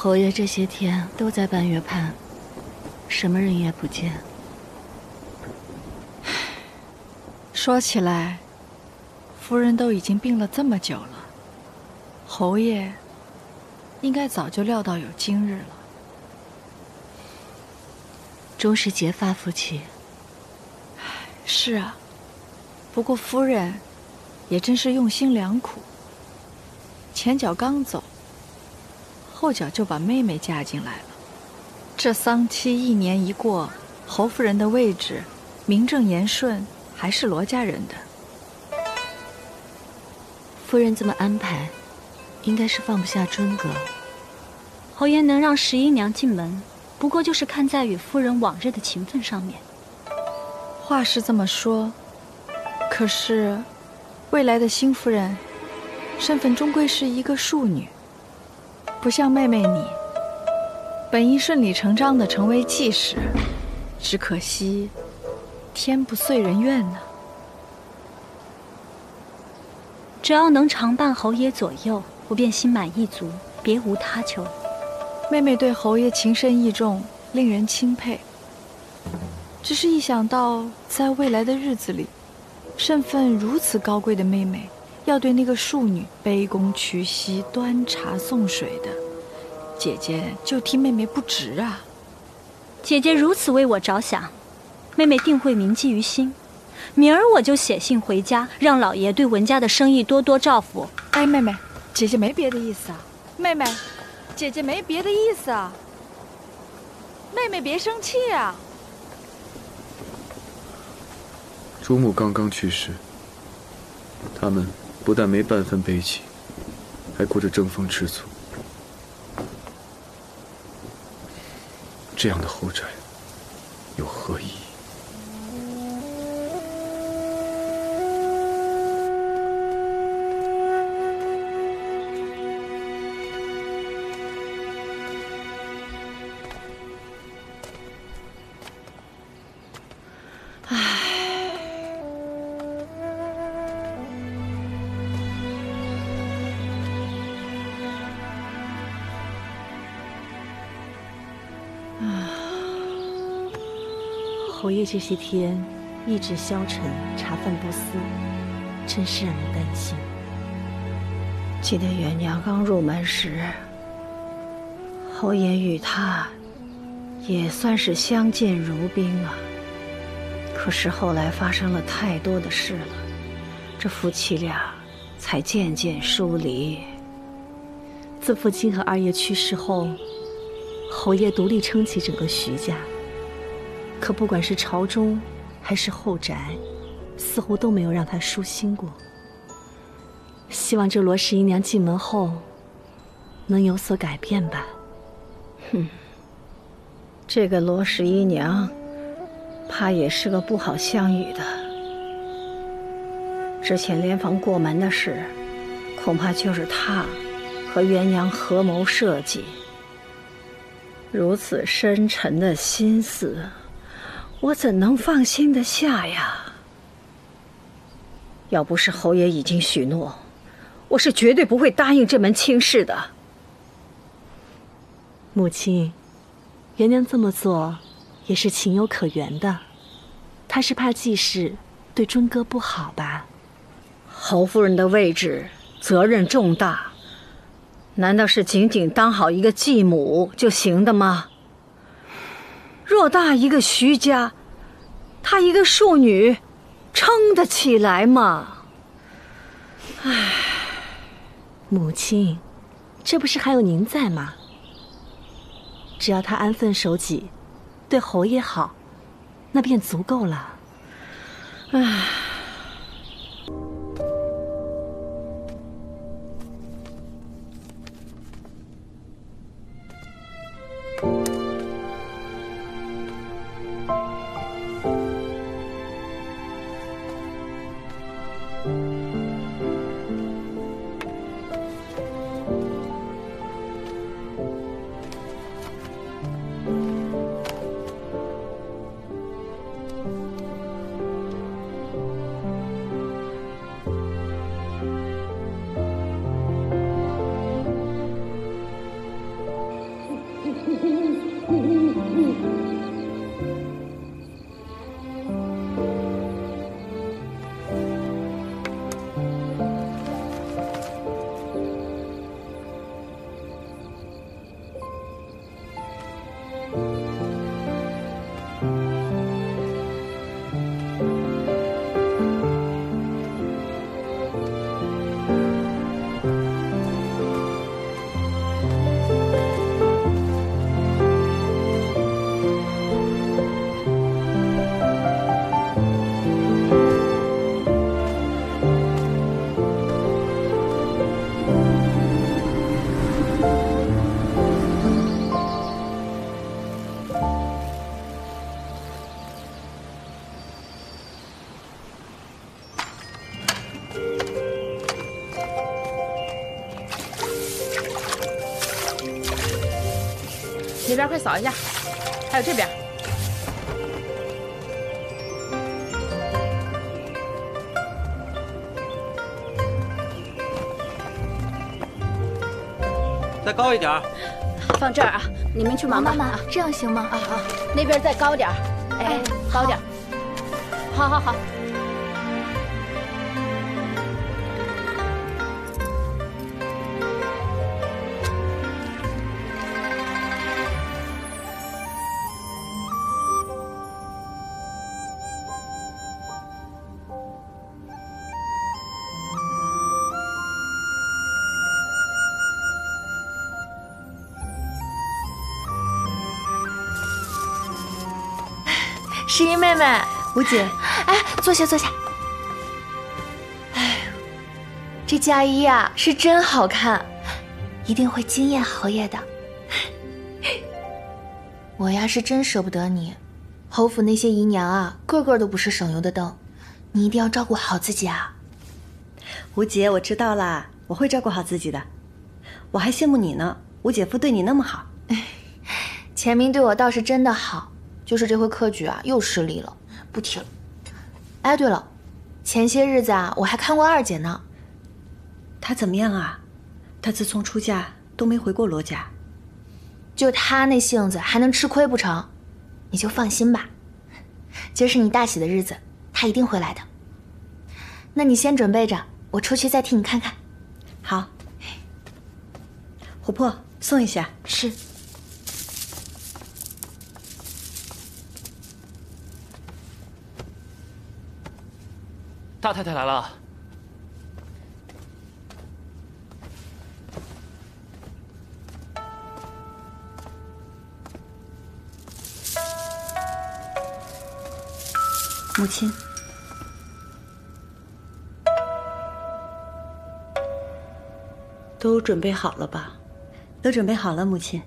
侯爷这些天都在半月畔，什么人也不见。说起来，夫人都已经病了这么久了，侯爷应该早就料到有今日了。终是结发夫妻。是啊，不过夫人也真是用心良苦。前脚刚走，后脚就把妹妹嫁进来了。这丧期一年一过，侯夫人的位置名正言顺。还是罗家人的夫人这么安排，应该是放不下春哥。侯爷能让十一娘进门，不过就是看在与夫人往日的情分上面。话是这么说，可是未来的新夫人身份终归是一个庶女，不像妹妹你，本应顺理成章的成为继室，只可惜。天不遂人愿呢。只要能常伴侯爷左右，我便心满意足，别无他求。妹妹对侯爷情深意重，令人钦佩。只是一想到在未来的日子里，身份如此高贵的妹妹，要对那个庶女卑躬屈膝、端茶送水的，姐姐就替妹妹不值啊。姐姐如此为我着想。妹妹定会铭记于心，明儿我就写信回家，让老爷对文家的生意多多照拂。哎，妹妹，姐姐没别的意思啊。妹妹，姐姐没别的意思啊。妹妹别生气啊。主母刚刚去世，他们不但没半分悲戚，还过着争风吃醋，这样的后宅有何意义？侯爷这些天意志消沉，茶饭不思，真是让人担心。记得元娘刚入门时，侯爷与她也算是相见如宾啊。可是后来发生了太多的事了，这夫妻俩才渐渐疏离。自父亲和二爷去世后，侯爷独立撑起整个徐家。可不管是朝中，还是后宅，似乎都没有让他舒心过。希望这罗十一娘进门后，能有所改变吧。哼，这个罗十一娘，怕也是个不好相与的。之前连房过门的事，恐怕就是她和元娘合谋设计。如此深沉的心思。我怎能放心得下呀？要不是侯爷已经许诺，我是绝对不会答应这门亲事的。母亲，元娘这么做也是情有可原的。她是怕季氏对尊哥不好吧？侯夫人的位置责任重大，难道是仅仅当好一个继母就行的吗？偌大一个徐家，她一个庶女，撑得起来吗？唉，母亲，这不是还有您在吗？只要她安分守己，对侯爷好，那便足够了。唉。那边快扫一下，还有这边。再高一点。放这儿啊，你们去忙吧。妈妈，这样行吗？啊好，那边再高点儿，哎，高点儿。好好好。诗音妹妹，吴姐，哎，坐下坐下。哎，这嫁衣啊是真好看，一定会惊艳侯爷的。我呀是真舍不得你，侯府那些姨娘啊，个个都不是省油的灯，你一定要照顾好自己啊。吴姐，我知道啦，我会照顾好自己的。我还羡慕你呢，吴姐夫对你那么好。钱明对我倒是真的好。就是这回科举啊，又失利了，不提了。哎，对了，前些日子啊，我还看过二姐呢。她怎么样啊？她自从出嫁都没回过罗家。就她那性子，还能吃亏不成？你就放心吧，今儿是你大喜的日子，她一定会来的。那你先准备着，我出去再替你看看。好。琥珀，送一下。是。大太太来了，母亲，都准备好了吧？都准备好了，母亲。